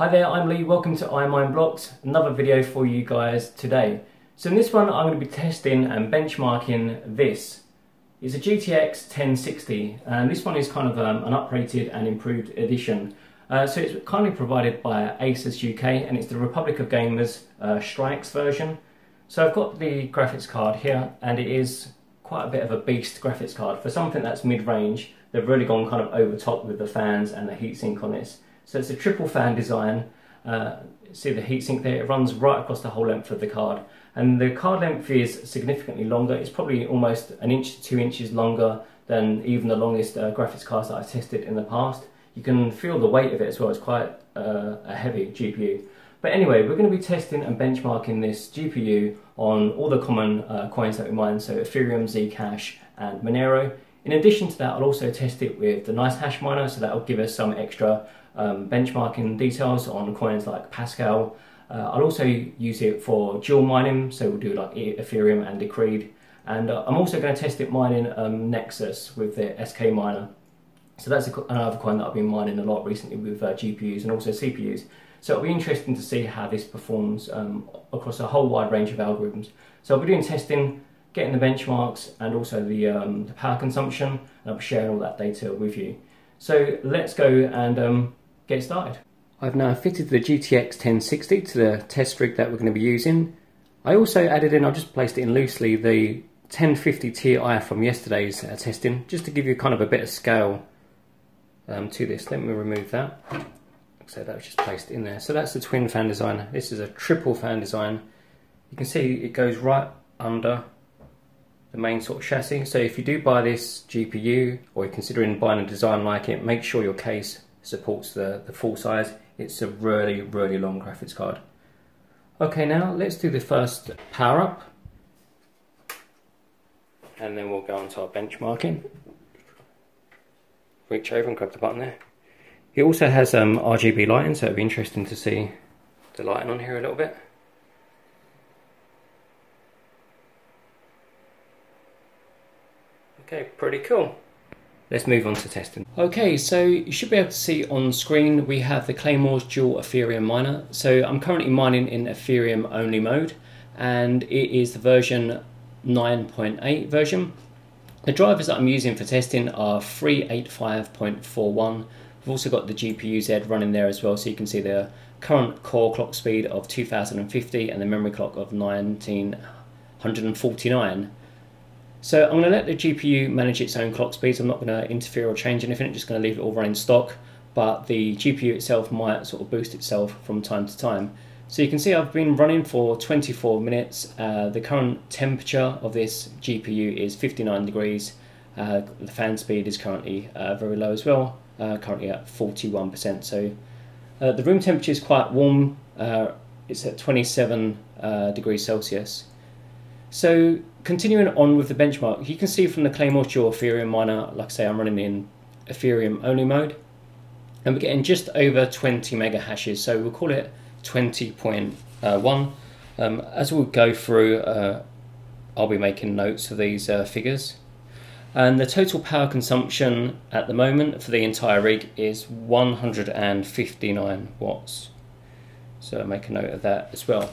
Hi there, I'm Lee, welcome to iMineBlocks, another video for you guys today. So in this one I'm going to be testing and benchmarking this. It's a GTX 1060 and this one is kind of um, an uprated and improved edition. Uh, so it's kindly provided by Asus UK and it's the Republic of Gamers uh, Strix version. So I've got the graphics card here and it is quite a bit of a beast graphics card. For something that's mid-range, they've really gone kind of over top with the fans and the heatsink on this. So it's a triple fan design. Uh, see the heatsink there, it runs right across the whole length of the card. And the card length is significantly longer. It's probably almost an inch to two inches longer than even the longest uh, graphics cards that I've tested in the past. You can feel the weight of it as well, it's quite uh, a heavy GPU. But anyway, we're going to be testing and benchmarking this GPU on all the common uh, coins that we mine, so Ethereum, Zcash and Monero. In addition to that, I'll also test it with the NiceHash miner, so that'll give us some extra um, benchmarking details on coins like Pascal. Uh, I'll also use it for dual mining, so we'll do like Ethereum and Decred. And uh, I'm also going to test it mining um, Nexus with the SK miner. So that's a, another coin that I've been mining a lot recently with uh, GPUs and also CPUs. So it'll be interesting to see how this performs um, across a whole wide range of algorithms. So I'll be doing testing, getting the benchmarks and also the, um, the power consumption and I'll be sharing all that data with you. So let's go and um, get started. I've now fitted the GTX 1060 to the test rig that we're going to be using. I also added in, I just placed it in loosely, the 1050 Ti from yesterday's uh, testing, just to give you kind of a bit of scale um, to this. Let me remove that. So that was just placed in there. So that's the twin fan design. This is a triple fan design. You can see it goes right under the main sort of chassis. So if you do buy this GPU or you're considering buying a design like it, make sure your case supports the, the full size. It's a really, really long graphics card. Okay, now let's do the first power up. And then we'll go on to our benchmarking. Reach over and grab the button there. It also has um, RGB lighting, so it'll be interesting to see the lighting on here a little bit. Okay, pretty cool. Let's move on to testing. Okay, so you should be able to see on screen we have the Claymore's dual Ethereum miner. So I'm currently mining in Ethereum only mode and it is the version 9.8 version. The drivers that I'm using for testing are 385.41. We've also got the GPU-Z running there as well so you can see the current core clock speed of 2050 and the memory clock of 1949. So I'm going to let the GPU manage its own clock speeds. I'm not going to interfere or change anything. I'm just going to leave it all running stock. But the GPU itself might sort of boost itself from time to time. So you can see I've been running for 24 minutes. Uh, the current temperature of this GPU is 59 degrees. Uh, the fan speed is currently uh, very low as well, uh, currently at 41%. So uh, the room temperature is quite warm. Uh, it's at 27 degrees Celsius. So continuing on with the benchmark, you can see from the Claymore Dual Ethereum miner, like I say, I'm running in Ethereum only mode, and we're getting just over 20 mega hashes. So we'll call it 20.1. Um, as we'll go through, uh, I'll be making notes of these uh, figures. And the total power consumption at the moment for the entire rig is 159 watts. So make a note of that as well.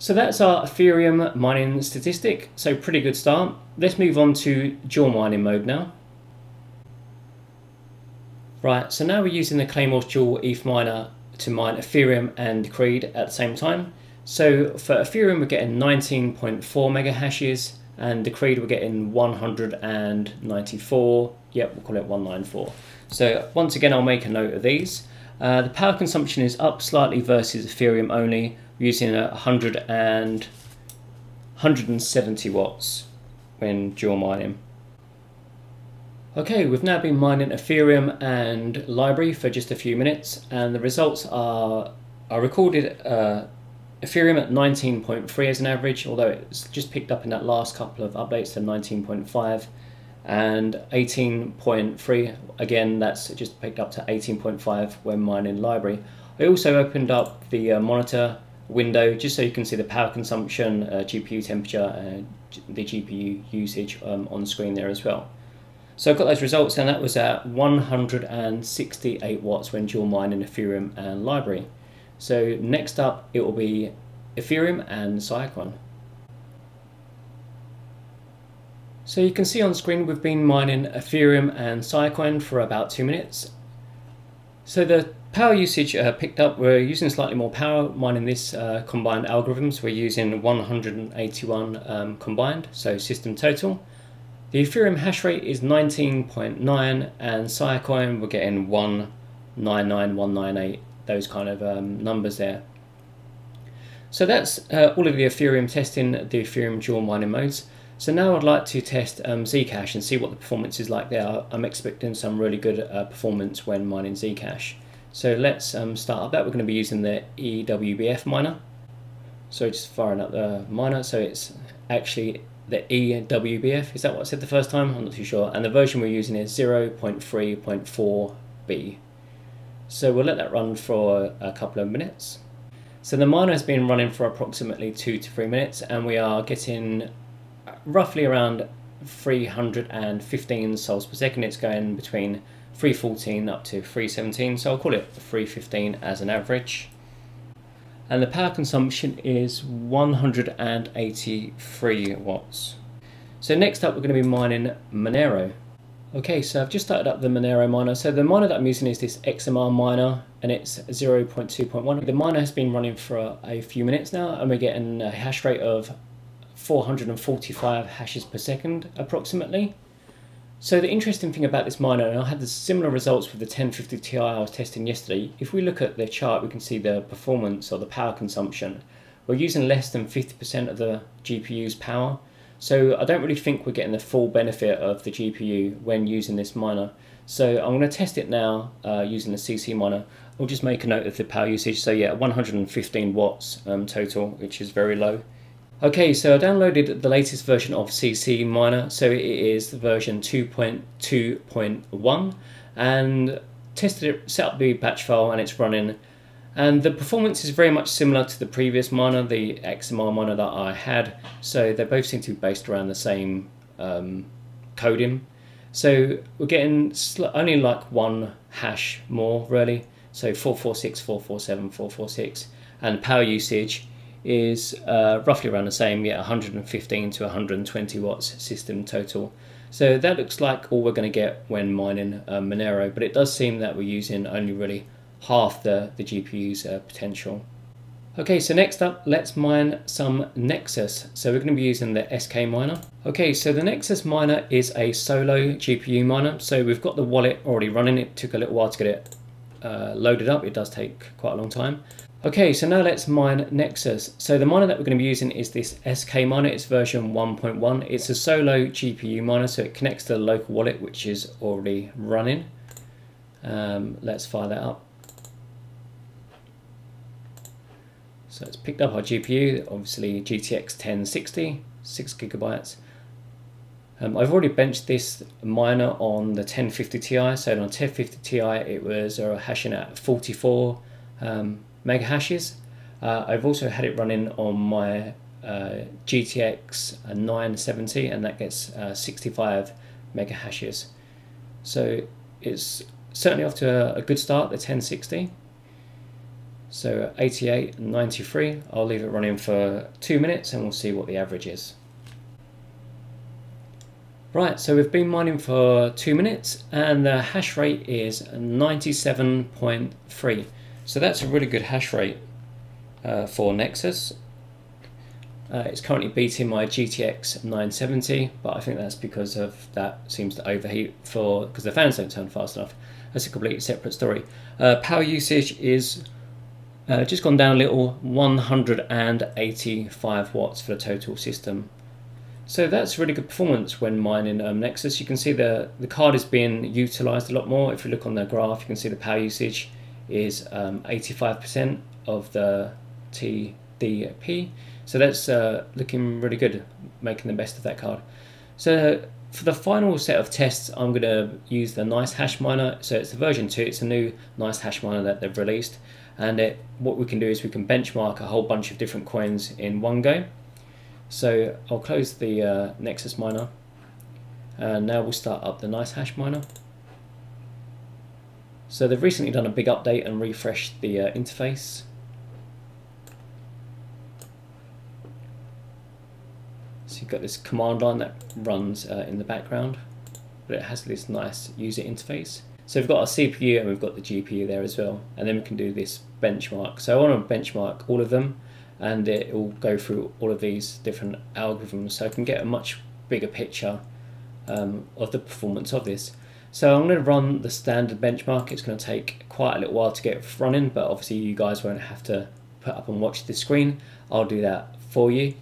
So that's our Ethereum mining statistic, so pretty good start. Let's move on to dual mining mode now. Right, so now we're using the Claymore dual ETH miner to mine Ethereum and Creed at the same time. So for Ethereum we're getting 19.4 mega hashes and Decred we're getting 194, yep we'll call it 194. So once again I'll make a note of these. Uh, the power consumption is up slightly versus Ethereum only, using a 100 and 170 watts when dual mining. Okay, we've now been mining Ethereum and LBRY for just a few minutes, and the results are are recorded uh, Ethereum at 19.3 as an average, although it's just picked up in that last couple of updates to 19.5, and 18.3 again. That's just picked up to 18.5 when mining LBRY I also opened up the uh, monitor window just so you can see the power consumption, uh, GPU temperature, and the GPU usage um, on screen there as well. So I got those results and that was at 168 watts when dual mining Ethereum and LBRY So next up it will be Ethereum and Filecoin. So you can see on screen we've been mining Ethereum and Filecoin for about two minutes. So the power usage uh, picked up, we're using slightly more power mining this uh, combined algorithms. We're using 181 um, combined, so system total. The Ethereum hash rate is 19.9 and Filecoin we're getting 199198, those kind of um, numbers there. So that's uh, all of the Ethereum testing, the Ethereum dual mining modes. So now I'd like to test um, Zcash and see what the performance is like there. I'm expecting some really good uh, performance when mining Zcash. So let's um, start up that. We're going to be using the EWBF miner. So just firing up the miner. So it's actually the EWBF. Is that what I said the first time? I'm not too sure. And the version we're using is 0.3.4b. So we'll let that run for a couple of minutes. So the miner has been running for approximately two to three minutes and we are getting roughly around 315 sols per second. It's going between 314 up to 317, so I'll call it 315 as an average and the power consumption is 183 watts. So next up we're going to be mining Monero. Okay, so I've just started up the Monero miner. So the miner that I'm using is this XMR miner and it's 0.2.1. The miner has been running for a, a few minutes now and we're getting a hash rate of 445 hashes per second approximately. So the interesting thing about this miner, and I had the similar results with the 1050 Ti I was testing yesterday, if we look at the chart we can see the performance or the power consumption. We're using less than 50% of the GPU's power, so I don't really think we're getting the full benefit of the GPU when using this miner. So I'm going to test it now uh, using the CC miner. I'll just make a note of the power usage. So yeah, 115 watts um, total, which is very low. Okay, so I downloaded the latest version of CC Miner, so it is version 2.2.1 and tested it, set up the batch file and it's running. And the performance is very much similar to the previous miner, the XMR miner that I had. So they both seem to be based around the same um, coding. So we're getting only like one hash more really. So 446, 447, 446 and power usage is uh, roughly around the same, yeah, 115 to 120 watts system total. So that looks like all we're going to get when mining uh, Monero, but it does seem that we're using only really half the, the GPU's uh, potential. Okay, so next up, let's mine some Nexus. So we're going to be using the SK miner. Okay, so the Nexus miner is a solo GPU miner. So we've got the wallet already running. It took a little while to get it uh, loaded up. It does take quite a long time. Okay, so now let's mine Nexus. So the miner that we're going to be using is this SK miner. It's version 1.1. It's a solo GPU miner, so it connects to the local wallet, which is already running. Um, let's fire that up. So it's picked up our GPU, obviously GTX 1060, 6 gigabytes. Um, I've already benched this miner on the 1050 Ti. So on 1050 Ti, it was uh, hashing at 44 um, mega hashes. Uh, I've also had it running on my uh, GTX 970 and that gets uh, 65 mega hashes. So it's certainly off to a, a good start, the 1060. So 88 and 93, I'll leave it running for two minutes and we'll see what the average is. Right, so we've been mining for two minutes and the hash rate is 97.3. So that's a really good hash rate uh, for Nexus. Uh, it's currently beating my GTX 970, but I think that's because of that seems to overheat for because the fans don't turn fast enough. That's a completely separate story. Uh, power usage is uh, just gone down a little, 185 watts for the total system. So that's really good performance when mining um, Nexus. You can see the, the card is being utilized a lot more. If you look on the graph, you can see the power usage is 85% um, of the TDP. So that's uh, looking really good, making the best of that card. So for the final set of tests, I'm going to use the NiceHash miner. So it's the version 2, it's a new NiceHash miner that they've released. And it, what we can do is we can benchmark a whole bunch of different coins in one go. So I'll close the uh, Nexus miner. And now we'll start up the NiceHash miner. So they've recently done a big update and refreshed the uh, interface. So you've got this command line that runs uh, in the background, but it has this nice user interface. So we've got our CPU and we've got the GPU there as well, and then we can do this benchmark. So I want to benchmark all of them, and it will go through all of these different algorithms, so I can get a much bigger picture um, of the performance of this. So I'm going to run the standard benchmark. It's going to take quite a little while to get running, but obviously you guys won't have to put up and watch the screen. I'll do that for you.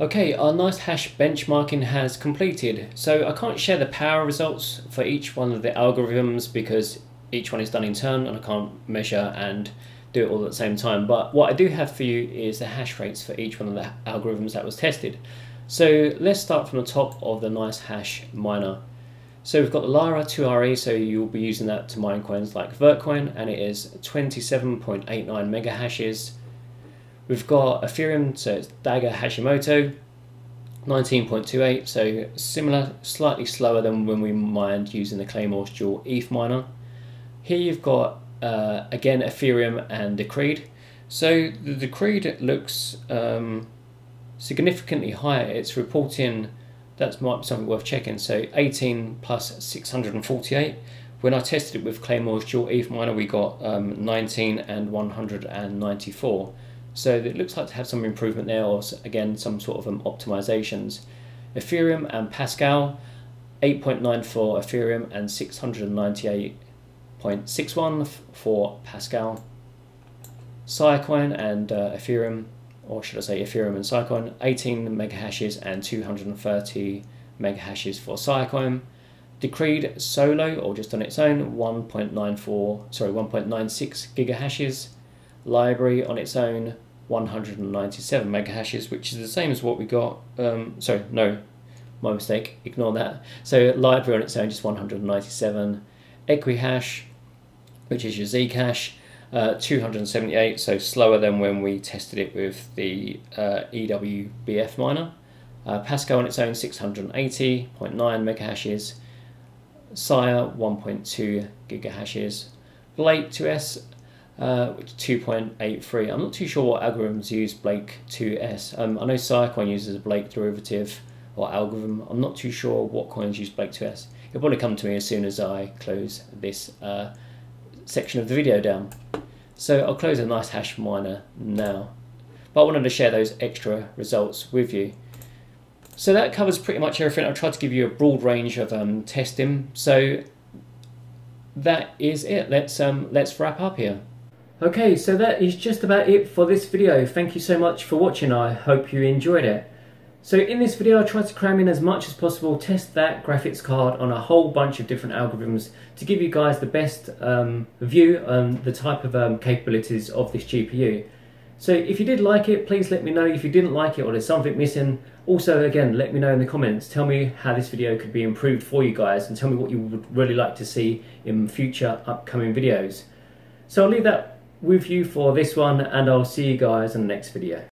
Okay, our NiceHash benchmarking has completed. So I can't share the power results for each one of the algorithms because each one is done in turn and I can't measure and do it all at the same time. But what I do have for you is the hash rates for each one of the algorithms that was tested. So let's start from the top of the NiceHash miner. So we've got the Lyra 2RE, so you'll be using that to mine coins like Vertcoin, and it is 27.89 megahashes We've got Ethereum, so it's Dagger Hashimoto, 19.28, so similar, slightly slower than when we mined using the Claymore's dual ETH miner. Here you've got, uh, again, Ethereum and Decred. So the Decred looks um, significantly higher. It's reporting, that might be something worth checking, so 18 plus 648. When I tested it with Claymore's dual ETH miner, we got um, 19 and 194. So it looks like to have some improvement there, or again, some sort of um, optimizations. Ethereum and Pascal, 8.94 Ethereum and 698.61 for Pascal. Siacoin and uh, Ethereum, or should I say Ethereum and Siacoin, 18 megahashes and 230 megahashes for Siacoin. Decred solo, or just on its own, 1.94, sorry, 1.96 gigahashes LBRY on its own 197 megahashes, which is the same as what we got. Um, sorry, no, my mistake. Ignore that. So LBRY on its own just 197. Equihash, which is your Zcash, uh, 278. So slower than when we tested it with the uh, EWBF miner. Uh, on its own 680.9 megahashes. Sia 1.2 gigahashes. Blake 2S uh, which 2.83. I'm not too sure what algorithms use Blake 2s. Um, I know Siacoin uses a Blake derivative or algorithm. I'm not too sure what coins use Blake 2s. It'll probably come to me as soon as I close this uh, section of the video down. So I'll close a NiceHash miner now. But I wanted to share those extra results with you. So that covers pretty much everything. I'll try to give you a broad range of um, testing. So that is it. Let's um, let's wrap up here. Okay, so that is just about it for this video. Thank you so much for watching. I hope you enjoyed it. So in this video I tried to cram in as much as possible, test that graphics card on a whole bunch of different algorithms to give you guys the best um, view on the type of um, capabilities of this GPU. So if you did like it, please let me know. If you didn't like it or there's something missing, also again, let me know in the comments. Tell me how this video could be improved for you guys and tell me what you would really like to see in future upcoming videos. So I'll leave that with you for this one and I'll see you guys in the next video.